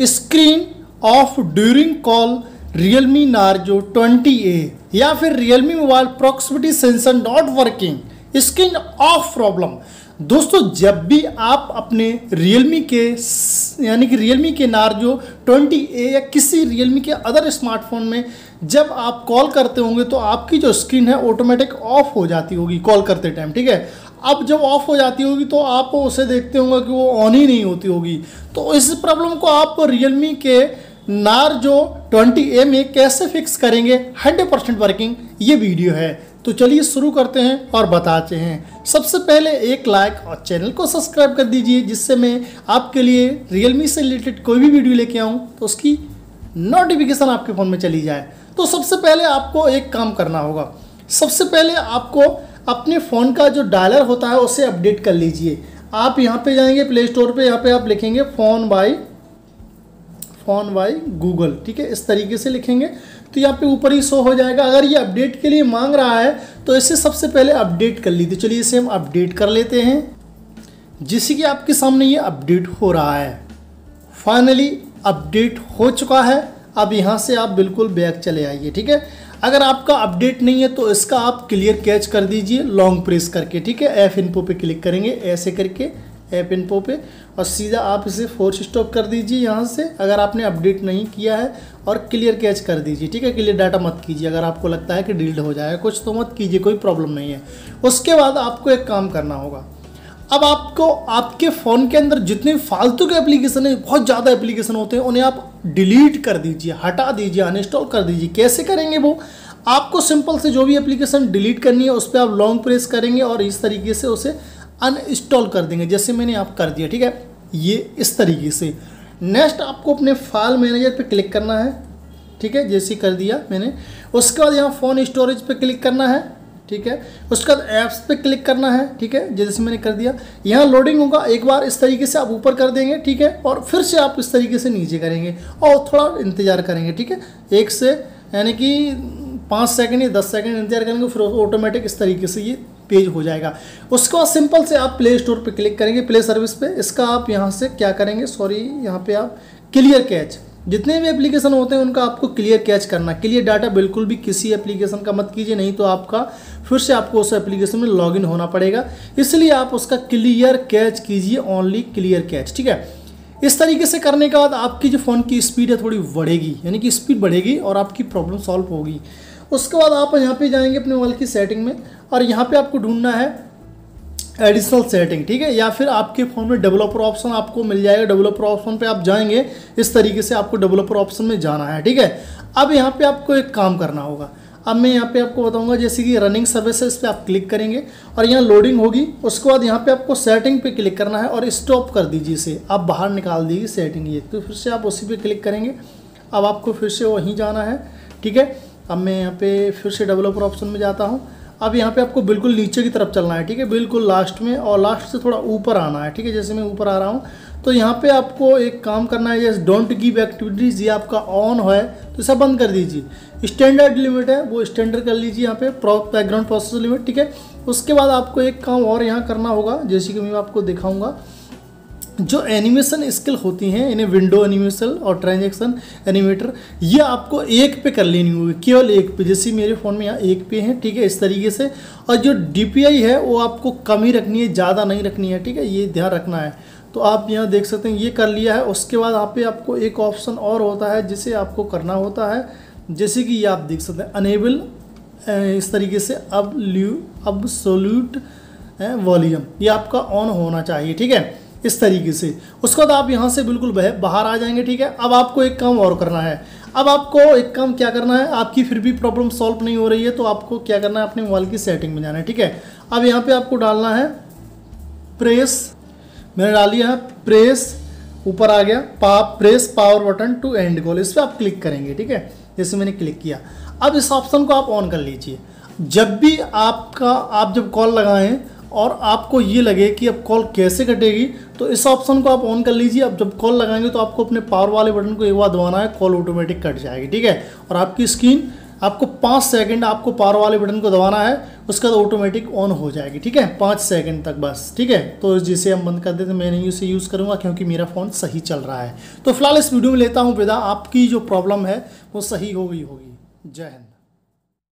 Screen off during call Realme Narzo 20A या फिर Realme mobile proximity sensor not working screen off problem दोस्तों, जब भी आप अपने Realme के यानी कि Realme के नार्जो 20A या किसी Realme के अदर स्मार्टफ़ोन में जब आप कॉल करते होंगे तो आपकी जो स्क्रीन है ऑटोमेटिक ऑफ़ हो जाती होगी कॉल करते टाइम ठीक है? अब जब ऑफ़ हो जाती होगी तो आप उसे देखते होंगे कि वो ऑन ही नहीं होती होगी। तो इस प्रॉब्लम को आप Realme के नार्जो 20A में कैसे फिक्स करेंगे 100% वर्किंग ये वीडियो है। तो चलिए शुरू करते हैं और बताते हैं। सबसे पहले एक लाइक और चैनल को सब्सक्राइब कर दीजिए, जिससे मैं आपके लिए रियलमी से रिलेटेड कोई भी वीडियो लेके आऊँ तो उसकी नोटिफिकेशन आपके फ़ोन में चली जाए। तो सबसे पहले आपको एक काम करना होगा। सबसे पहले आपको अपने फ़ोन का जो डायलर होता है, उसे अपडेट कर लीजिए। आप यहाँ पे जाएँगे प्ले स्टोर पे यहाँ पे आप लिखेंगे phone by phone by Google ठीक है? इस तरीके से लिखेंगे तो यहाँ पे ऊपर ही शो हो जाएगा। अगर ये अपडेट के लिए मांग रहा है तो इसे सबसे पहले अपडेट कर लीजिए। चलिए इसे हम अपडेट कर लेते हैं। जिससे कि आपके सामने ये अपडेट हो रहा है। फाइनली अपडेट हो चुका है। अब यहाँ से आप बिल्कुल बैक चले आइए, ठीक है? अगर आपका अपडेट नहीं है तो इसका आप क्लियर कैच कर दीजिए लॉन्ग प्रेस करके, ठीक है? एफ़ इनपो पे क्लिक करेंगे, ऐसे करके ऐप इनपो पे, और सीधा आप इसे फोर्स स्टॉप कर दीजिए यहाँ से, अगर आपने अपडेट नहीं किया है, और क्लियर कैच कर दीजिए, ठीक है? क्लियर डाटा मत कीजिए, अगर आपको लगता है कि डिलीट हो जाएगा, कुछ तो मत कीजिए, कोई प्रॉब्लम नहीं है। उसके बाद आपको एक काम करना होगा अब आपको, आपके फ़ोन के अंदर जितने फालतू के एप्लीकेशन है, बहुत ज़्यादा एप्लीकेशन होते हैं, उन्हें आप डिलीट कर दीजिए, हटा दीजिए अनइंस्टॉल कर दीजिए। कैसे करेंगे वो? आपको सिंपल से जो भी एप्लीकेशन डिलीट करनी है, उस पर आप लॉन्ग प्रेस करेंगे और इस तरीके से उसे अनइंस्टॉल कर देंगे, जैसे मैंने आप कर दिया, ठीक है? ये इस तरीके से। नेक्स्ट आपको अपने फ़ाइल मैनेजर पे क्लिक करना है, ठीक है? जैसे कर दिया मैंने। उसके बाद यहाँ फ़ोन स्टोरेज पे क्लिक करना है। ठीक है? उसके बाद ऐप्स पे क्लिक करना है, ठीक है? जैसे मैंने कर दिया। यहाँ लोडिंग होगा, एक बार इस तरीके से आप ऊपर कर देंगे, ठीक है? और फिर से आप इस तरीके से नीचे करेंगे और थोड़ा इंतज़ार करेंगे, ठीक है? एक से, यानी कि पाँच सेकंड या दस सेकंड इंतज़ार करेंगे, फिर ऑटोमेटिक इस तरीके से ये पेज हो जाएगा। उसके बाद सिंपल से आप प्ले स्टोर पर क्लिक करेंगे प्ले सर्विस पे। इसका आप यहाँ से क्या करेंगे? सॉरी यहाँ पे आप क्लियर कैच जितने भी एप्लीकेशन होते हैं, उनका आपको क्लियर कैच करना। क्लियर डाटा बिल्कुल भी किसी एप्लीकेशन का मत कीजिए, नहीं तो आपका फिर से आपको उस एप्लीकेशन में लॉगिन होना पड़ेगा। इसलिए आप उसका क्लियर कैच कीजिए ओनली क्लियर कैच ठीक है? इस तरीके से करने के बाद आपकी जो फ़ोन की स्पीड है, थोड़ी बढ़ेगी, यानी कि स्पीड बढ़ेगी और आपकी प्रॉब्लम सॉल्व होगी। उसके बाद आप यहाँ पे जाएँगे अपने मोबाइल की सेटिंग में और यहाँ पे आपको ढूंढना है एडिशनल सेटिंग ठीक है? या फिर आपके फ़ोन में डेवलपर ऑप्शन आपको मिल जाएगा। डेवलपर ऑप्शन पे आप जाएँगे, इस तरीके से आपको डेवलपर ऑप्शन में जाना है, ठीक है? अब यहाँ पे आपको एक काम करना होगा। अब मैं यहाँ पे आपको बताऊँगा, जैसे कि रनिंग सर्विसेज़ पे आप क्लिक करेंगे और यहाँ लोडिंग होगी, उसके बाद यहाँ पे आपको सेटिंग पे क्लिक करना है और स्टॉप कर दीजिए इसे। आप बाहर निकाल दीजिए सेटिंग ये। तो फिर से आप उसी पे क्लिक करेंगे। अब आपको फिर से वहीं जाना है, ठीक है? अब मैं यहाँ पे फिर से डेवलपर ऑप्शन में जाता हूँ। अब यहाँ पे आपको बिल्कुल नीचे की तरफ़ चलना है, ठीक है? बिल्कुल लास्ट में और लास्ट से थोड़ा ऊपर आना है, ठीक है? जैसे मैं ऊपर आ रहा हूँ तो यहाँ पे आपको एक काम करना है जैसे डोंट गिव एक्टिविटीज़ ये आपका ऑन है तो इसे बंद कर दीजिए। स्टैंडर्ड लिमिट है, वो स्टैंडर्ड कर लीजिए यहाँ पे बैकग्राउंड प्रोसेस लिमिट ठीक है? उसके बाद आपको एक काम और यहाँ करना होगा, जैसे कि मैं आपको दिखाऊँगा जो एनिमेशन स्किल होती हैं, इन्हें विंडो एनिमेशन और ट्रांजेक्शन एनिमेटर ये आपको एक पे कर लेनी होगी, केवल एक पे। जैसे मेरे फ़ोन में यहाँ एक पे है, ठीक है, इस तरीके से। और जो डीपीआई है, वो आपको कम ही रखनी है, ज़्यादा नहीं रखनी है, ठीक है, ये ध्यान रखना है। तो आप यहाँ देख सकते हैं, ये कर लिया है, उसके बाद यहाँ पे आपको एक ऑप्शन और होता है, जिसे आपको करना होता है। जैसे कि ये आप देख सकते हैं अनेबल इस तरीके से अब ल्यू, अब सोल्यूट वॉल्यूम ये आपका ऑन होना चाहिए, ठीक है। इस तरीके से। उसके बाद आप यहाँ से बिल्कुल बह बाहर आ जाएँगे, ठीक है? अब आपको एक काम और करना है। अब आपको एक काम क्या करना है? आपकी फिर भी प्रॉब्लम सॉल्व नहीं हो रही है तो आपको क्या करना है? अपने मोबाइल की सेटिंग में जाना है, ठीक है? अब यहाँ पे आपको डालना है प्रेस मैंने डाल दिया है प्रेस ऊपर आ गया पा press power button to end call इस पर आप क्लिक करेंगे, ठीक है? जैसे मैंने क्लिक किया। अब इस ऑप्शन को आप ऑन कर लीजिए। जब भी आपका आप जब कॉल लगाएँ और आपको ये लगे कि अब कॉल कैसे कटेगी तो इस ऑप्शन को आप ऑन कर लीजिए। अब जब कॉल लगाएँगे तो आपको अपने पावर वाले बटन को एक बार दबाना है, कॉल ऑटोमेटिक कट जाएगी, ठीक है? और आपकी स्क्रीन, आपको पाँच सेकंड आपको पावर वाले बटन को दबाना है, उसका तो ऑटोमेटिक ऑन हो जाएगी, ठीक है? पाँच सेकंड तक बस, ठीक है? तो जिसे हम बंद कर देते मैं नहीं उसे यूज़ करूँगा क्योंकि मेरा फ़ोन सही चल रहा है। तो फ़िलहाल इस वीडियो में लेता हूँ विदा। आपकी जो प्रॉब्लम है, वो सही हो गई होगी। जय हिंद।